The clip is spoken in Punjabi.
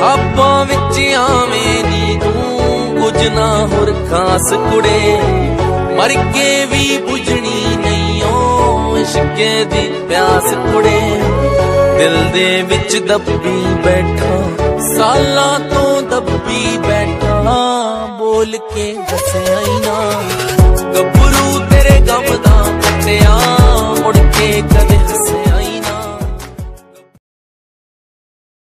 ਖਾਬਾਂ ਵਿੱਚ ਆਵੇਂ ਨੀ ਤੂੰ, ਕੁਝ ਨਾ ਹੋਰ ਖਾਸ ਕੁੜੇ। ਮਰ ਕੇ ਵੀ ਬੁਝਣੀ ਨਹੀਂ ਓ ਇਸ਼ਕੇ ਦੀ ਪਿਆਸ ਕੁੜੇ। ਦਿਲ ਦੇ ਵਿੱਚ ਦੱਬੀ ਬੈਠਾ, ਸਾਲਾਂ ਤੋਂ ਦੱਬੀ ਬੈਠਾ। ਬੋਲ ਕੇ ਦੱਸਿਆ ਨਾ, ਗੱਭਰੂ ਤੇਰੇ ਗਮ ਦਾ ਪੱਟਿਆ। ਮੁੜ ਕੇ ਕਦੇ ਹੱਸੇ